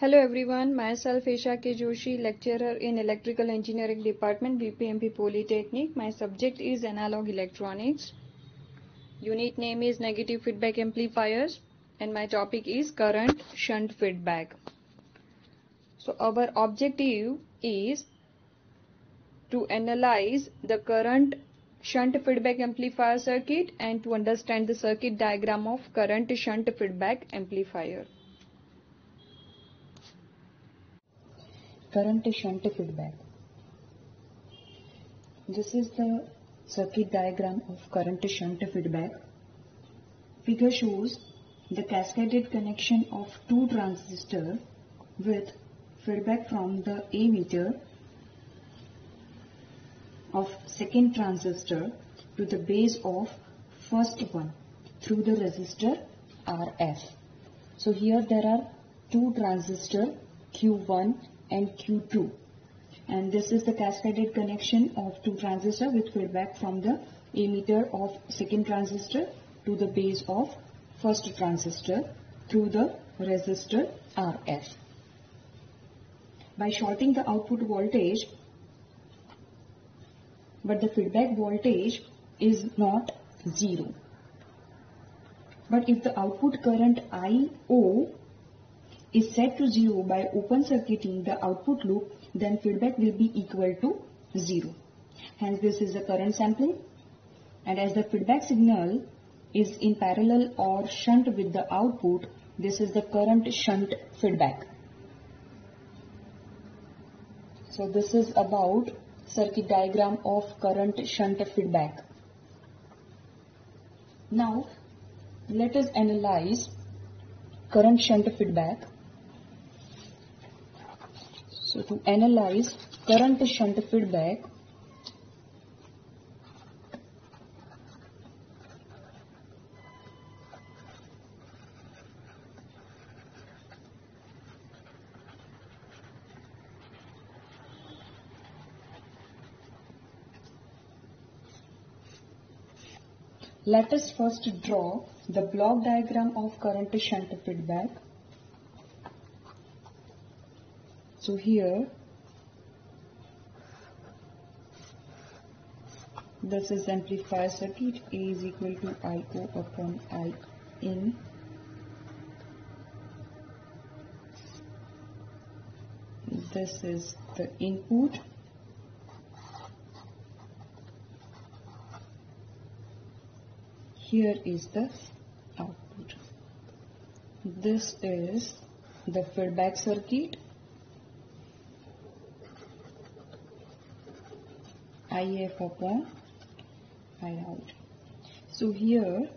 Hello everyone, myself Aesha K. Joshi, lecturer in Electrical Engineering Department, VPMP Polytechnic. My subject is Analog Electronics. Unit name is Negative Feedback Amplifiers and my topic is Current Shunt Feedback. So our objective is to analyze the current shunt feedback amplifier circuit and to understand the circuit diagram of current shunt feedback amplifier. Current shunt feedback. This is the circuit diagram of current shunt feedback. Figure shows the cascaded connection of two transistors with feedback from the emitter of second transistor to the base of first one through the resistor RF. So here there are two transistor Q1 and Q2 and this is the cascaded connection of two transistors with feedback from the emitter of second transistor to the base of first transistor through the resistor RF. By shorting the output voltage but the feedback voltage is not zero. But if the output current IO is set to 0 by open circuiting the output loop, then feedback will be equal to 0. Hence this is the current sampling and as the feedback signal is in parallel or shunt with the output, this is the current shunt feedback. So this is about circuit diagram of current shunt feedback. Now let us analyze current shunt feedback so to analyze current shunt feedback, Let us first draw the block diagram of current shunt feedback. So here this is amplifier circuit A is equal to IO upon I in this is the input. Here is the output. This is the feedback circuit IF upon I out. So here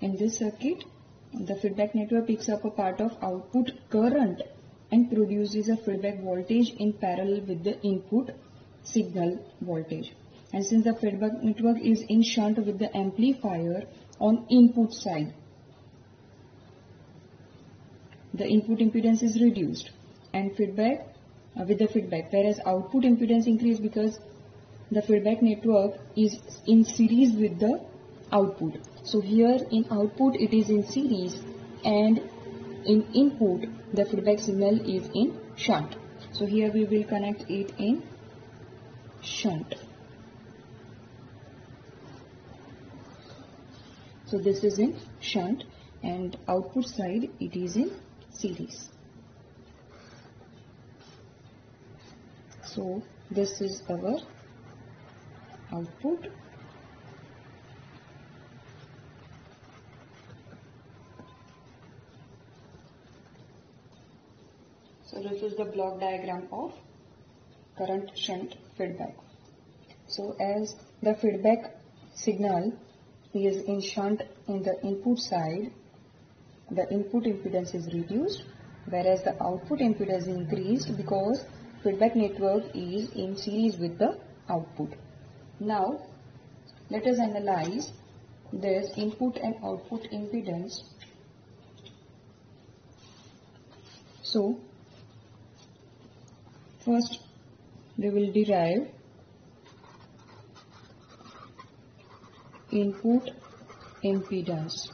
in this circuit the feedback network picks up a part of output current and produces a feedback voltage in parallel with the input signal voltage. And since the feedback network is in shunt with the amplifier on input side, the input impedance is reduced and feedback uh, with the feedback whereas output impedance increase because the feedback network is in series with the output. So here in output it is in series and in input the feedback signal is in shunt. So here we will connect it in shunt. So this is in shunt and output side it is in series. So this is our output. So this is the block diagram of current shunt feedback. So as the feedback signal is in shunt in the input side the input impedance is reduced whereas the output impedance is increased because feedback network is in series with the output now, let us analyze this input and output impedance. So, first we will derive input impedance.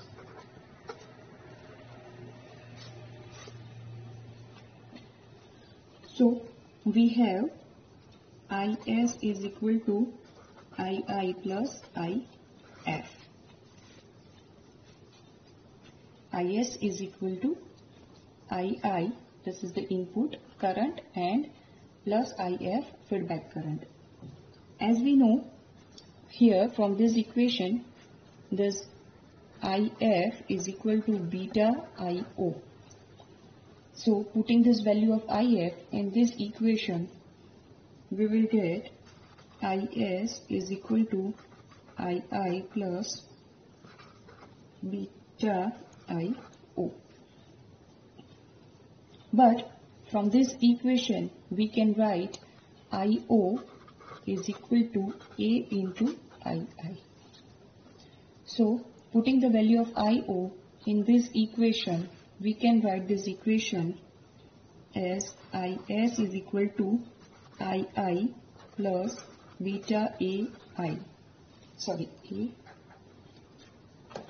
So we have IS is equal to II plus IF. IS is equal to II, this is the input current and plus IF feedback current. As we know here from this equation this IF is equal to beta IO. So putting this value of IF in this equation we will get IS is equal to II plus beta IO. But from this equation we can write IO is equal to A into II. So putting the value of IO in this equation we can write this equation as IS is equal to II plus beta. Sorry, A.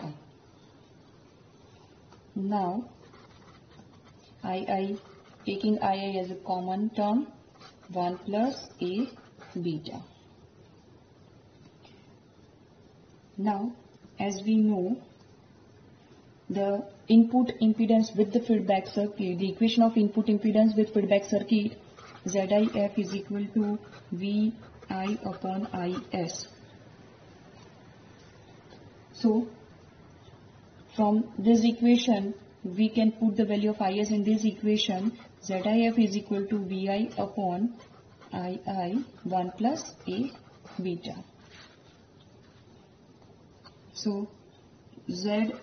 I. Now, II taking II as a common term 1 plus A beta. Now, as we know, the input impedance with the feedback circuit, the equation of input impedance with feedback circuit ZIF is equal to VI upon IS. So, from this equation, we can put the value of IS in this equation. ZIF is equal to VI upon II 1 plus A beta. So, ZIF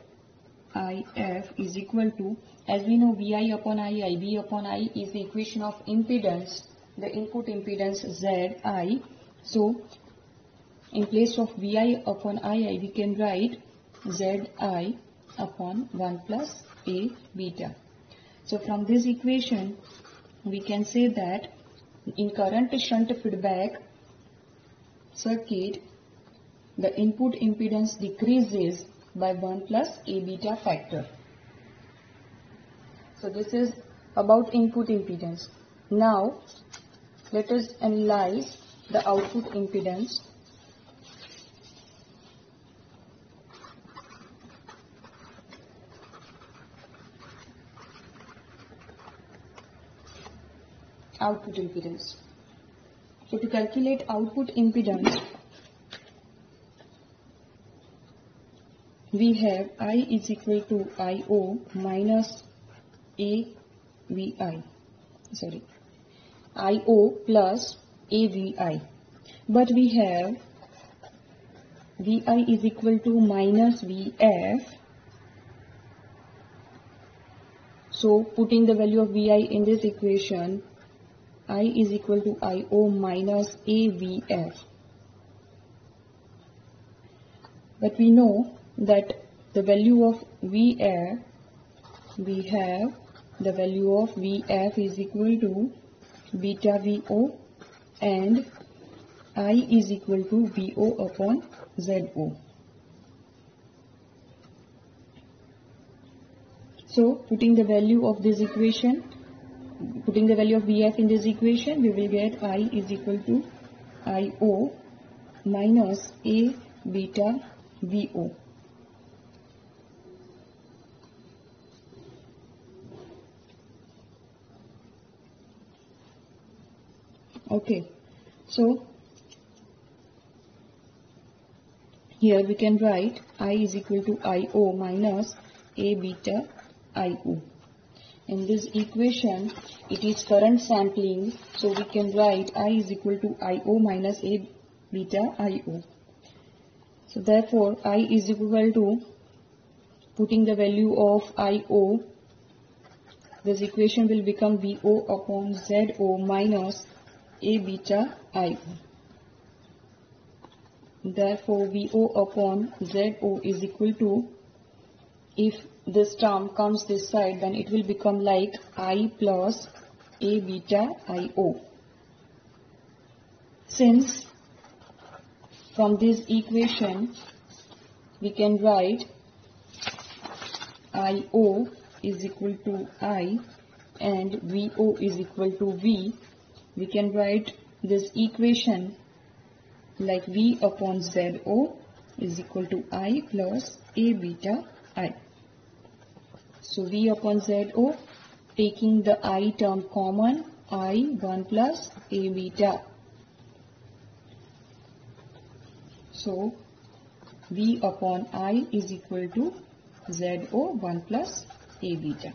is equal to, as we know VI upon II, V upon I is the equation of impedance, the input impedance ZI. So, in place of VI upon II, we can write ZI upon 1 plus A beta. So, from this equation, we can say that in current shunt feedback circuit, the input impedance decreases by 1 plus A beta factor. So this is about input impedance. Now let us analyze the output impedance. Output impedance. So to calculate output impedance, we have I is equal to IO minus AVI. Sorry. IO plus AVI. But we have VI is equal to minus VF. So putting the value of VI in this equation, I is equal to IO minus AVF. But we know that the value of VF, we have the value of VF is equal to beta VO and I is equal to VO upon ZO. So putting the value of this equation, putting the value of VF in this equation, we will get I is equal to IO minus A beta VO. Okay, so here we can write I is equal to IO minus A beta IO. In this equation, it is current sampling, so we can write I is equal to IO minus A beta IO. So therefore, I is equal to putting the value of IO, this equation will become VO upon ZO minus a beta i. Therefore, VO upon ZO is equal to, if this term comes this side, then it will become like I plus A beta IO. Since from this equation, we can write IO is equal to I and VO is equal to V, we can write this equation like V upon ZO is equal to I plus A beta I. So V upon ZO taking the I term common I 1 plus A beta. So V upon I is equal to ZO 1 plus A beta.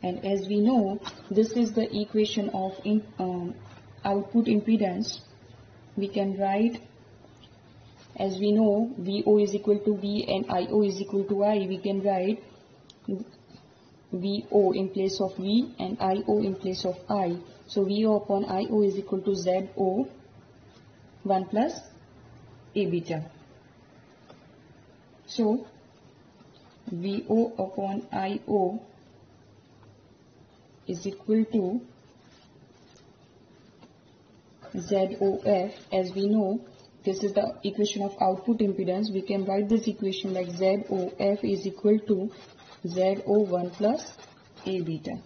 And as we know, this is the equation of in, um, output impedance. We can write as we know VO is equal to V and IO is equal to I. We can write VO in place of V and IO in place of I. So VO upon IO is equal to ZO 1 plus A beta. So VO upon IO is equal to ZOF as we know this is the equation of output impedance we can write this equation like ZOF is equal to ZO1 plus A beta.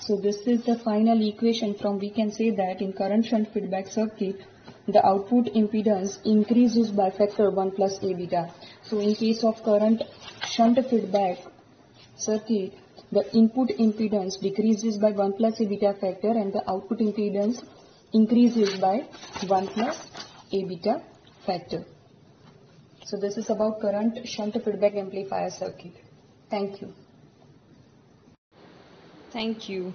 So this is the final equation from we can say that in current shunt feedback circuit the output impedance increases by factor 1 plus A beta. So in case of current shunt feedback circuit the input impedance decreases by 1 plus A beta factor and the output impedance increases by 1 plus A beta factor. So this is about current shunt feedback amplifier circuit. Thank you. Thank you.